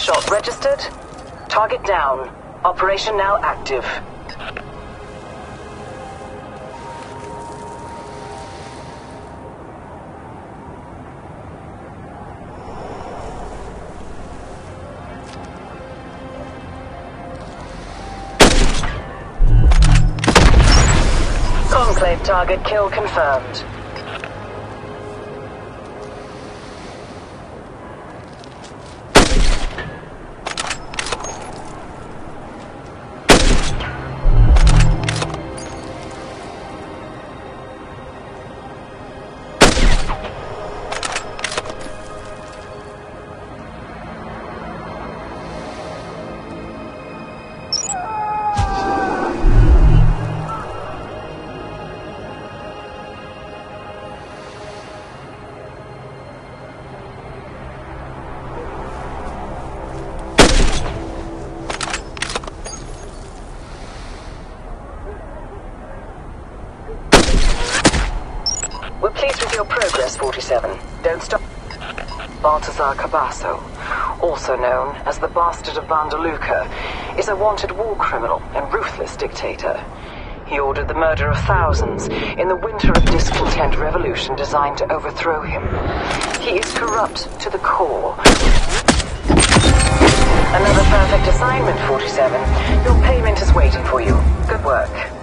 shot registered. Target down. Operation now active. Conclave target kill confirmed. We're pleased with your progress, 47. Don't stop. Baltazar Cabasso, also known as the Bastard of Bandaluca, is a wanted war criminal and ruthless dictator. He ordered the murder of thousands in the winter of discontent revolution designed to overthrow him. He is corrupt to the core. Another perfect assignment, 47. Your payment is waiting for you. Good work.